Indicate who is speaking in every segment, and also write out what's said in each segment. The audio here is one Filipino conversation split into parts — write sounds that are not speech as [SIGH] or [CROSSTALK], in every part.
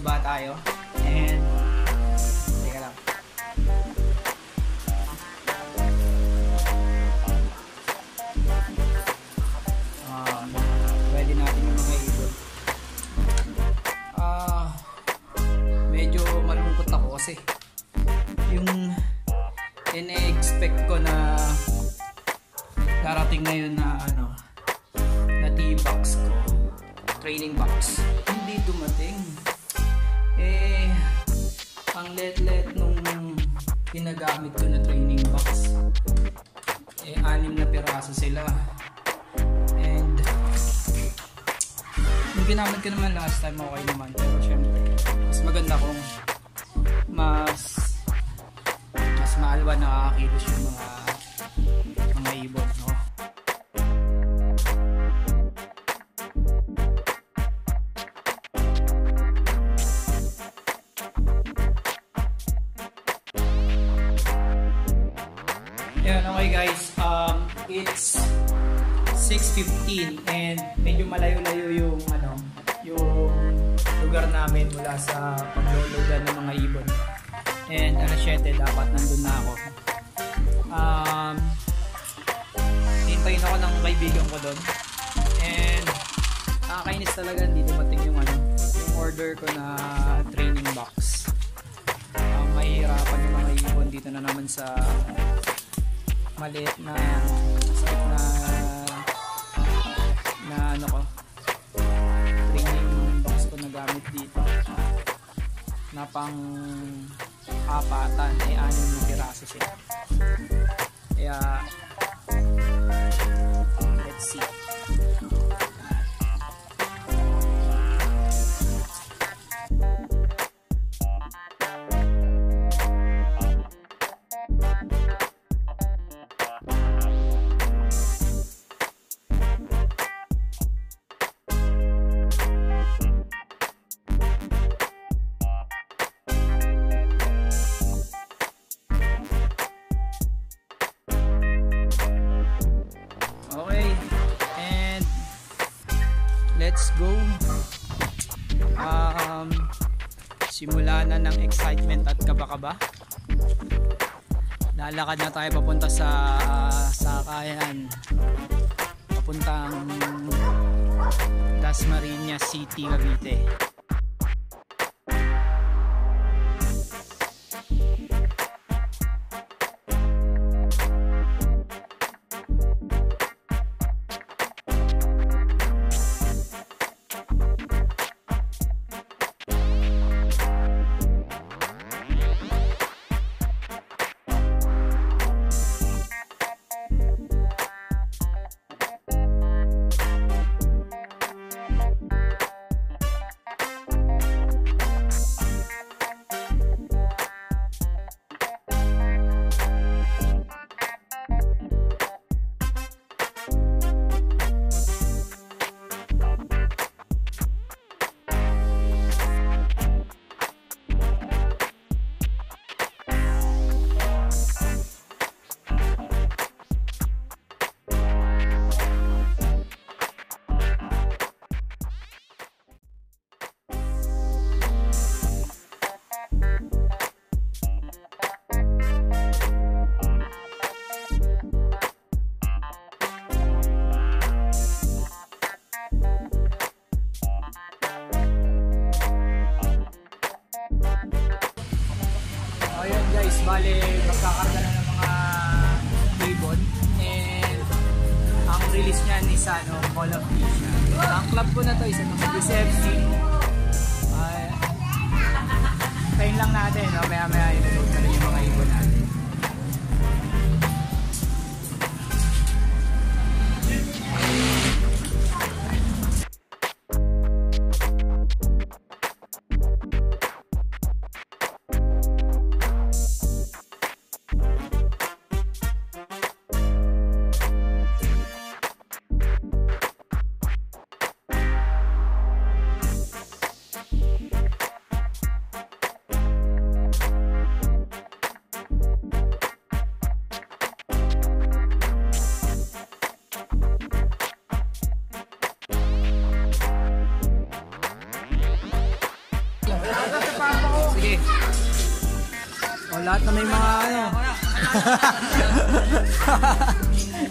Speaker 1: Suba tayo. And let-let nung ginagamit ko na training box. Eh anim na piraso sila. And yung ginamit ko naman last time okay naman. Pero syempre mas maganda kung mas mas maalwa nakakakilos yung mga okay guys. Um, it's 6.15 and medyo malayo-layo yung ano, yung lugar namin mula sa pagloloadan ng mga ibon. And alas 7 dapat nandun na ako. Um, hintayin ako ng kaibigan ko doon. And nakakainis talaga hindi dumating yung ano, yung order ko na training box. Um, mahihirapan yung mga ibon dito na naman sa maliit na sakit na na ano ko training box ko na gamit dito. Na pang apatan ay anim na piraso siya. Kaya let's see let's go. Um simula na ng excitement at kaba-kaba. Lalakad na tayo papunta sa Sakayan. Papuntang Dasmariñas City, Cavite. Is ano, Call of Duty. Ang club ko na to is ano, FC. Ay, tayin lang natin, no? maya maya inunog O lahat na may mga ano.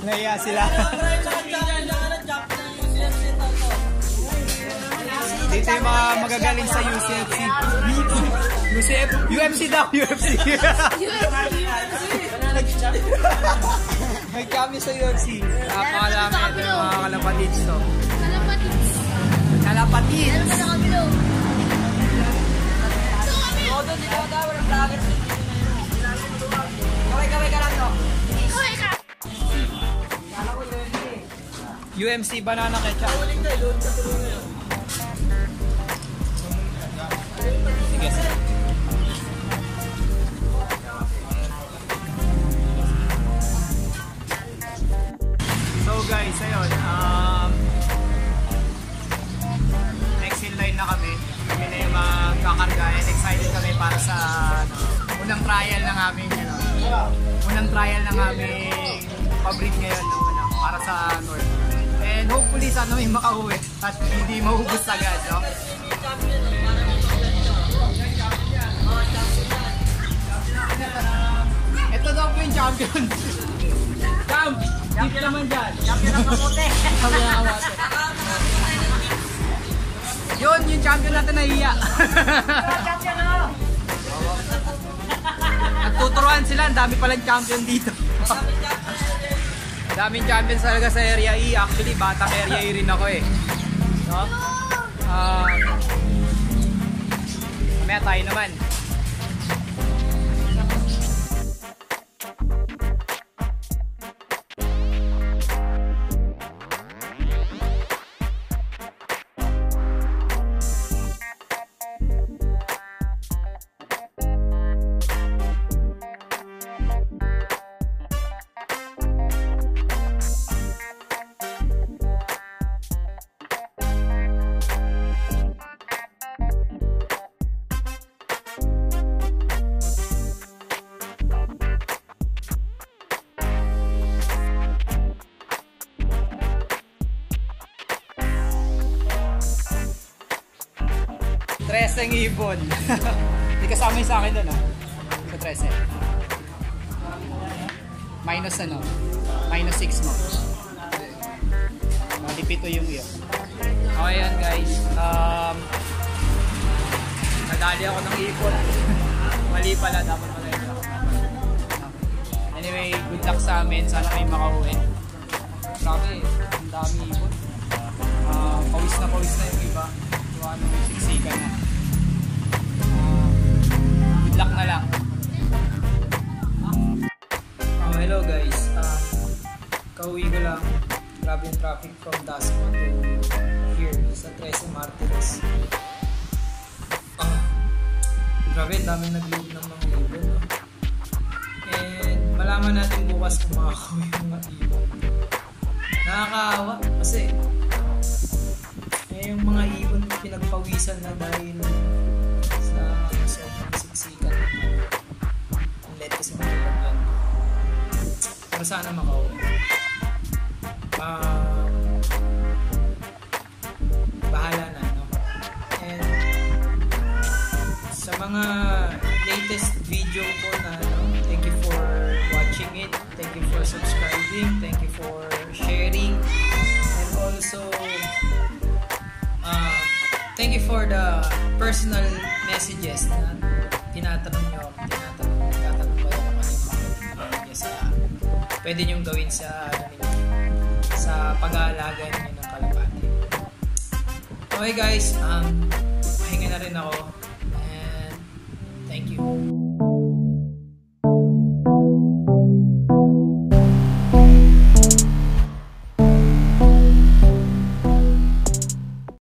Speaker 1: [LAUGHS] Naiya sila. Dito yung mga magagaling sa UCFC. UCF, UFC daw, UFC. [LAUGHS] May kami sa UFC. Napakalami ito yung mga kalapatids to. UMC Banana Ketchup. Sige. So guys, ayun. Um, next in line na kami. Kami na yung magkakarga and excited kami para sa ano, unang trial ng aming ano, unang trial ng aming pabrik ngayon ng ano, para sa North. And hopefully sana may makauwi at hindi maubos agad, no? Ito daw po yung champion. Champ! Champion naman dyan. Champion ng kamote. Champion ng kamote. Yun, yung champion natin nahiya. Nagtuturuan sila, ang dami palang champion dito. [LAUGHS] Daming champions talaga sa Area E. Actually, batang Area E rin ako eh. No? Ah, mamaya tayo naman. Treseng ibon. [LAUGHS] Hindi kasama yung sa akin doon ah. Sa Trese. Minus ano? Minus 6 mo. Malipito yung iyo. Okay yan guys. Um, nadali ako ng ibon. [LAUGHS] Mali pala. Dapat pala yun. Anyway, good luck sa amin. Sana may makauwi. Grabe, ang dami ibon. Grabe, daming nag-load ng mga ibon. No? And malaman natin bukas kung makakauwi yung mga ibon. Nakakaawa kasi eh, yung mga ibon pinagpawisan na dahil sa sobrang siksikan. Ang let kasi mga ibon. Pero sana makauwi. Ah, bahala mga latest video ko na, no, thank you for watching it. Thank you for subscribing. Thank you for sharing. And also, uh, thank you for the personal messages na tinatanong nyo. Tinatanong, tinatanong ba yung mga messages na pwede nyo gawin sa ano sa pag-aalaga ninyo ng kalapati. Okay guys, um, Thank you.